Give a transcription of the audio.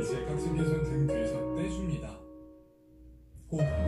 이제 깍두기 손등 뒤에서 떼줍니다. 호흡.